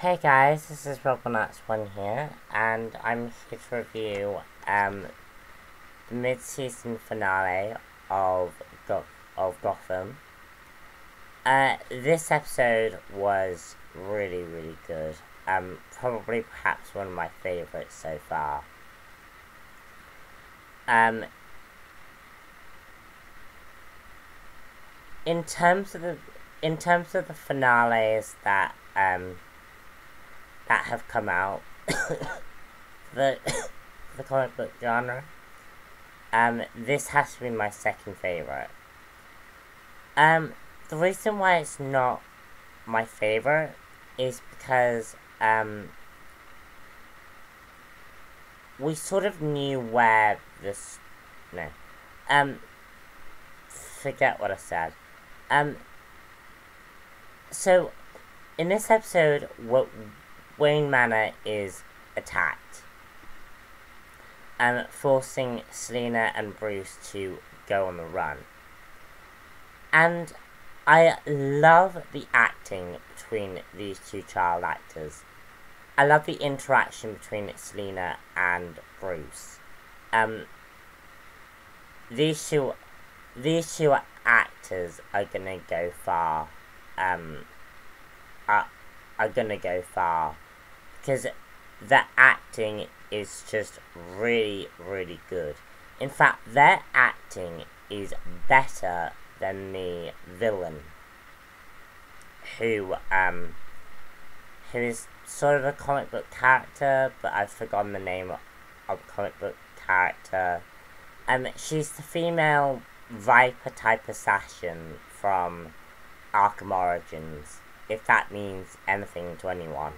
Hey guys, this is Roblinarts1 here, and I'm here to review um, the mid-season finale of Go of Gotham. Uh, this episode was really, really good. Um, probably perhaps one of my favourites so far. Um, in terms of the in terms of the finales that um that have come out the the comic book genre. Um this has to be my second favorite. Um the reason why it's not my favorite is because um we sort of knew where this no um forget what I said. Um, so, in this episode, what Wayne Manor is attacked, um, forcing Selina and Bruce to go on the run. And I love the acting between these two child actors. I love the interaction between Selina and Bruce. Um, these two, these two actors are gonna go far. Um, are, are gonna go far because the acting is just really, really good. In fact, their acting is better than the villain, who um, who is sort of a comic book character, but I've forgotten the name of comic book character. Um, she's the female Viper type assassin from Arkham Origins, if that means anything to anyone.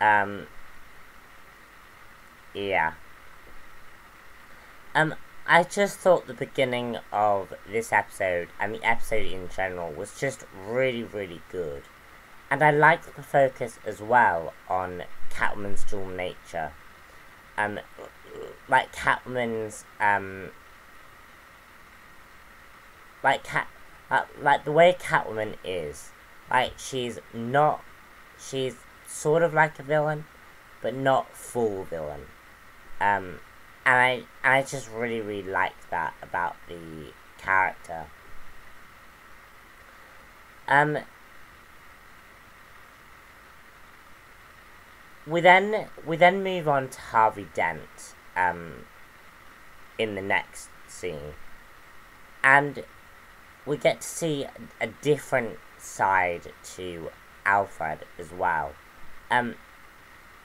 Um, yeah. Um, I just thought the beginning of this episode, and the episode in general, was just really, really good. And I liked the focus as well on Catwoman's dual nature. Um, like Catwoman's, um, like cat, uh, like the way Catwoman is, like she's not, she's sort of like a villain, but not full villain. Um, and I, I just really, really like that about the character. Um, we then we then move on to Harvey Dent um, in the next scene, and we get to see a different side to Alfred as well. Um,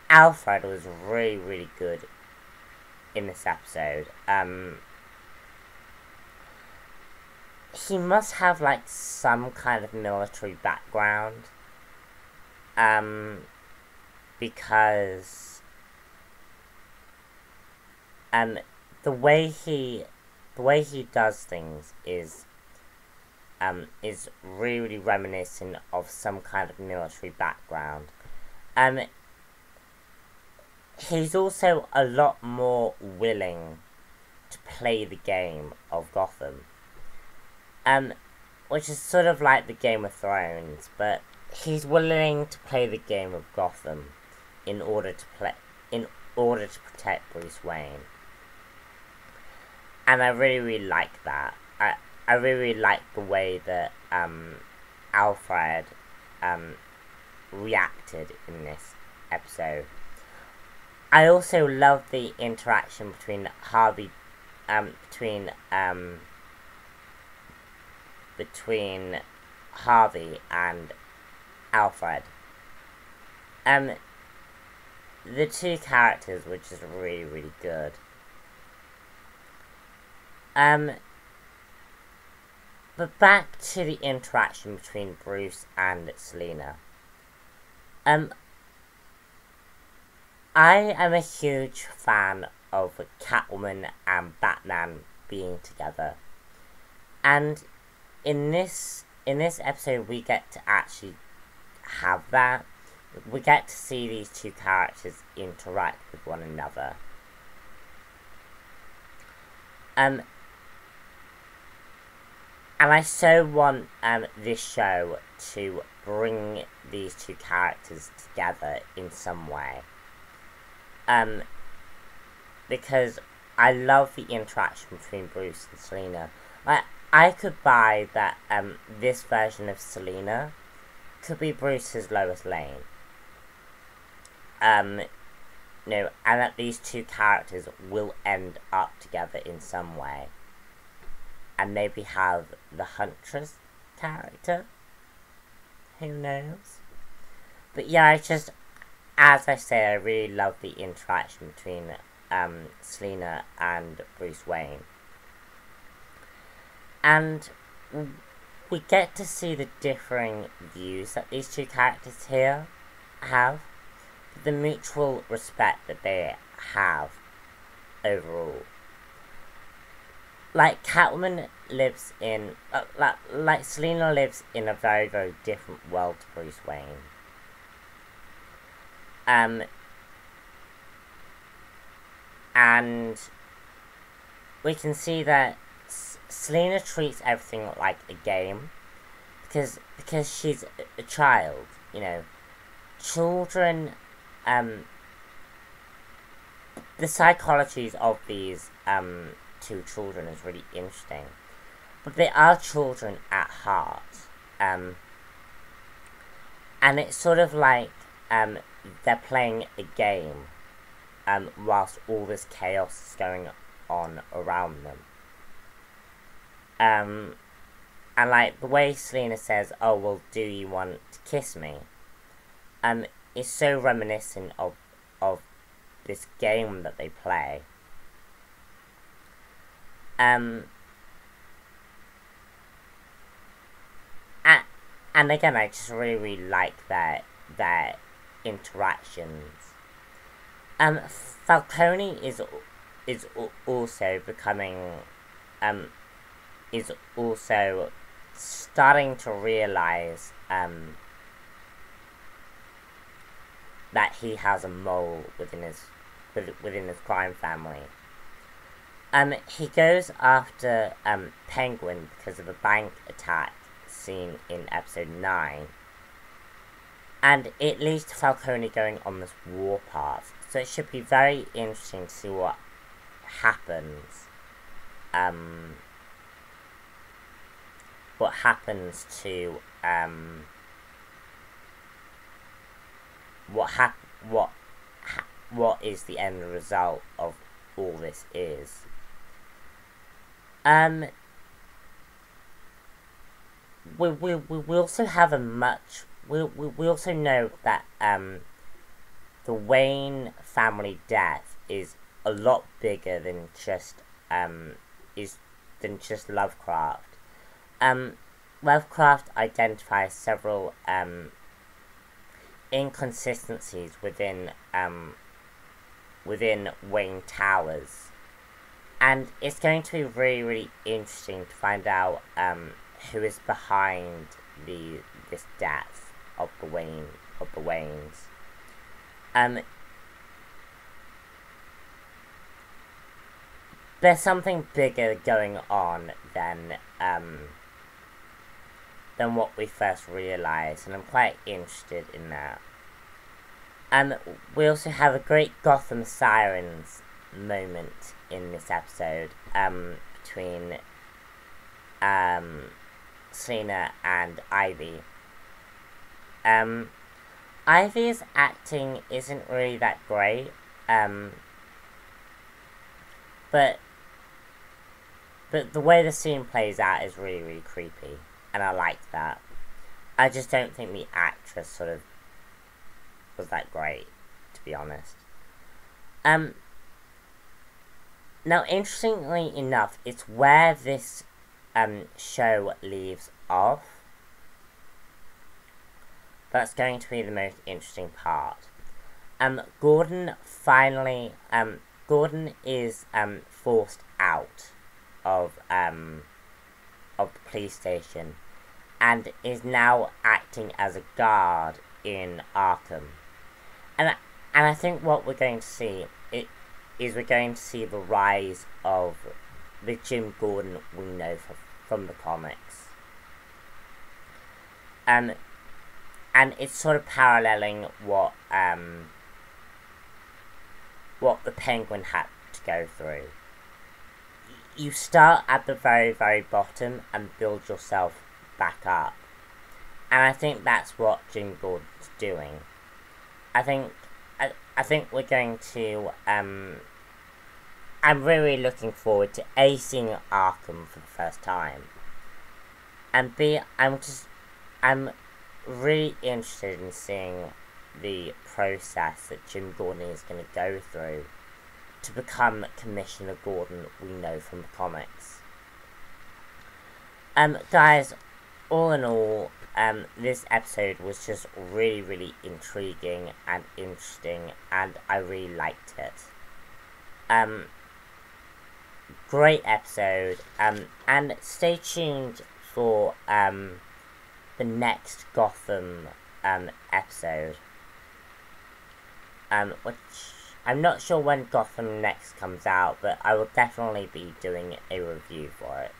Alfred was really, really good in this episode. Um, he must have like some kind of military background. Um, because um, the way he the way he does things is um, is really reminiscent of some kind of military background. Um, he's also a lot more willing to play the game of Gotham. Um, which is sort of like the Game of Thrones, but he's willing to play the game of Gotham in order to play in order to protect Bruce Wayne. And I really really like that. I I really like the way that um, Alfred um, reacted in this episode. I also love the interaction between Harvey, um, between um, between Harvey and Alfred. Um, the two characters were just really, really good. Um, but back to the interaction between Bruce and Selina. Um, I am a huge fan of Catwoman and Batman being together. And in this in this episode we get to actually have that. We get to see these two characters interact with one another. Um and I so want um, this show to bring these two characters together in some way. Um, because I love the interaction between Bruce and Selina. Like, I could buy that um, this version of Selina could be Bruce's Lois Lane. Um, no, and that these two characters will end up together in some way. And maybe have the Huntress character. Who knows? But yeah, I just, as I say, I really love the interaction between um, Selina and Bruce Wayne. And we get to see the differing views that these two characters here have, the mutual respect that they have overall. Like Catwoman lives in, uh, like, like Selina lives in a very, very different world to Bruce Wayne. Um, and we can see that Selina treats everything like a game because because she's a, a child, you know. Children, um, the psychologies of these um two children is really interesting, but they are children at heart, um, and it's sort of like um they're playing a game, um, whilst all this chaos is going on around them. Um, and like the way Selina says, "Oh well, do you want to kiss me?" Um, is so reminiscent of of this game that they play. Um, and, again, I just really, really like their their interactions. Um, Falcone is is also becoming um is also starting to realize um, that he has a mole within his within his crime family. Um, he goes after um, Penguin because of a bank attack seen in episode 9. And it leads to Falcone going on this warpath. So it should be very interesting to see what happens um, what happens to um, what hap what ha what is the end result of all this is. Um, we, we, we also have a much, we, we, we also know that um, the Wayne family death is a lot bigger than just um, is than just Lovecraft. Um, Lovecraft identifies several um, inconsistencies within um, within Wayne Towers, and it's going to be really really interesting to find out um, who is behind the this death of the Wayne of the Waynes. Um, there's something bigger going on than um, than what we first realised, and I'm quite interested in that. Um, we also have a great Gotham Sirens moment in this episode um, between um, and Ivy. Um, Ivy's acting isn't really that great, um, but but the way the scene plays out is really really creepy and I like that. I just don't think the actress sort of was that great, to be honest. Um, now, interestingly enough, it's where this um, show leaves off. That's going to be the most interesting part. Um, Gordon finally, um, Gordon is um, forced out of um, of the police station and is now acting as a guard in Arkham. And and I think what we're going to see it is we're going to see the rise of the Jim Gordon we know from the comics. Um, and it's sort of paralleling what um, what the Penguin had to go through. You start at the very, very bottom and build yourself back up. And I think that's what Jim Gordon's doing. I think I, think we're going to um I'm really looking forward to A seeing Arkham for the first time. And B I'm just I'm really interested in seeing the process that Jim Gordon is going to go through to become Commissioner Gordon we know from the comics. Um, guys, all in all, um, this episode was just really, really intriguing and interesting, and I really liked it. Um, great episode, um, and stay tuned for, um, the next Gotham, um, episode. Um, which, I'm not sure when Gotham next comes out, but I will definitely be doing a review for it.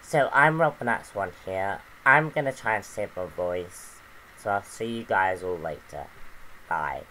So, I'm Rob Robin One here. I'm gonna try and save my voice. So I'll see you guys all later. Bye.